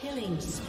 Killing spree.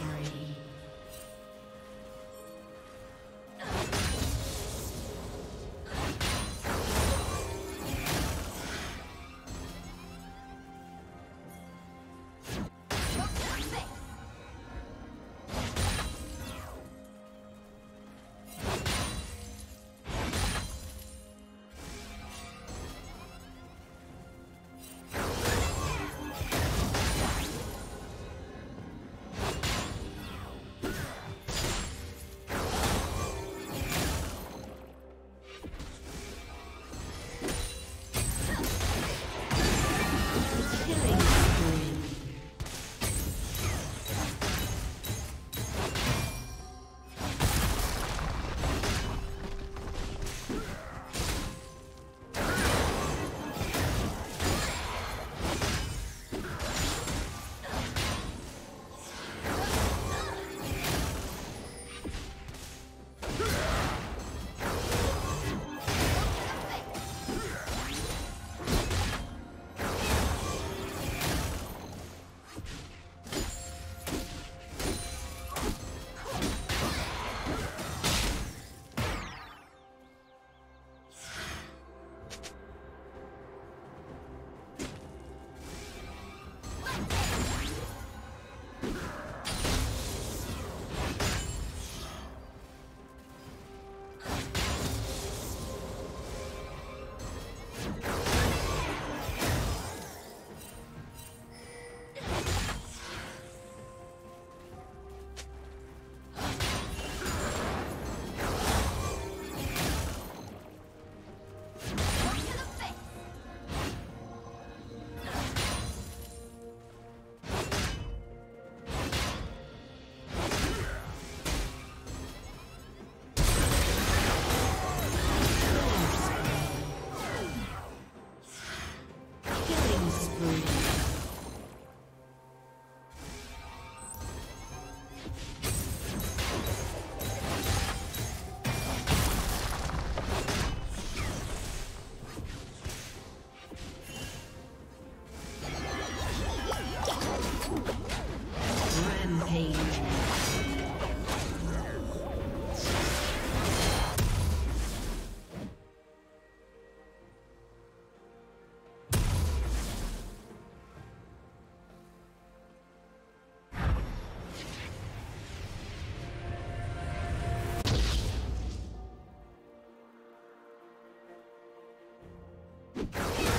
Let's go.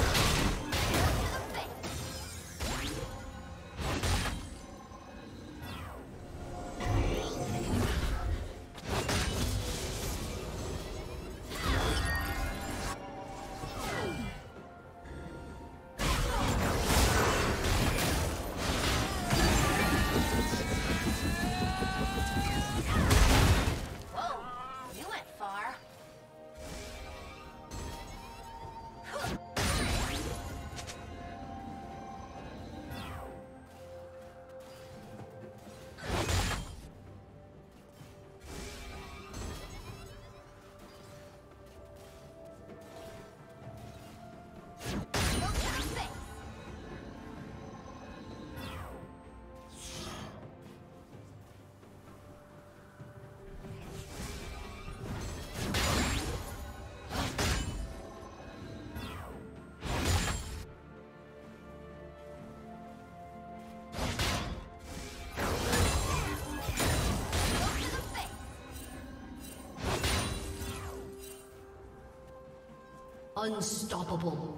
Unstoppable.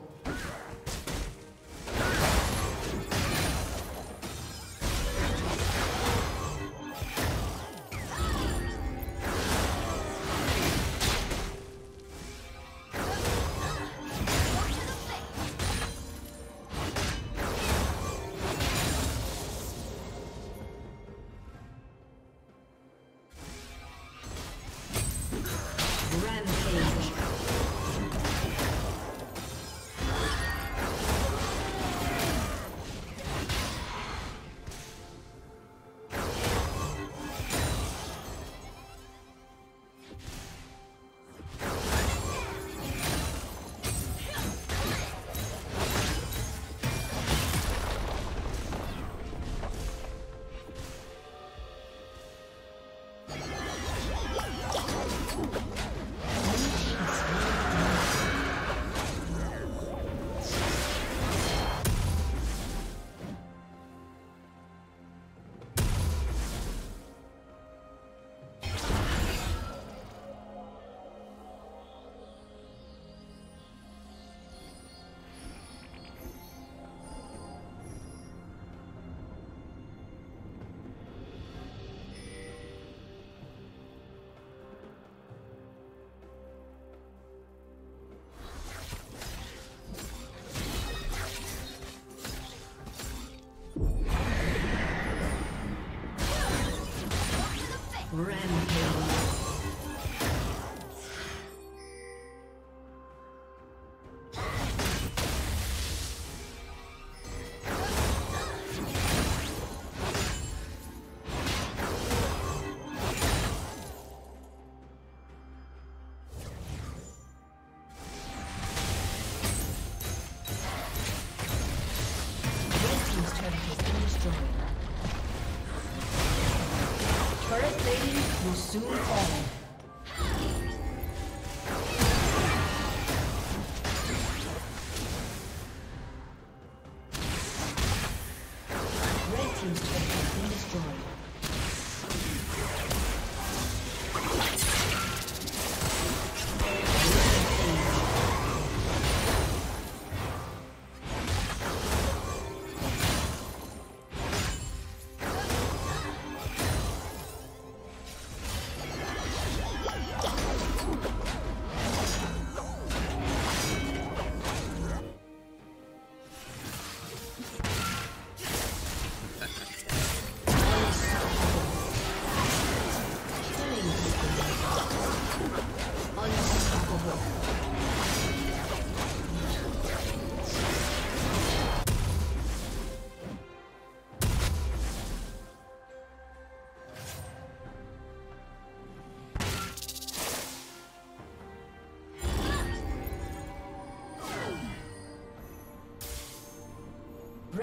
Rampage. will soon fall.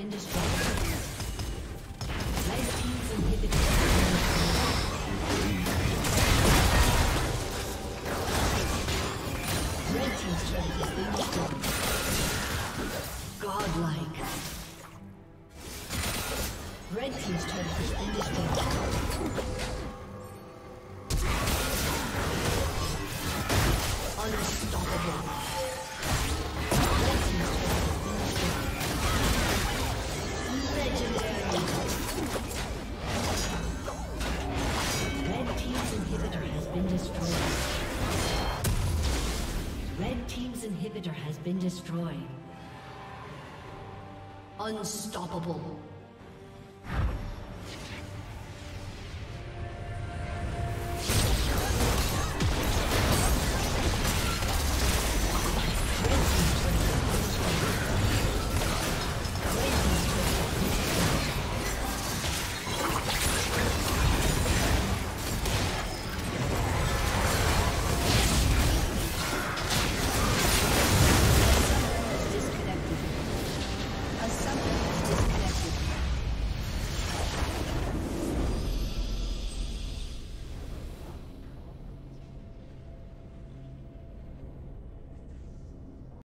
Been destroyed. Unstoppable.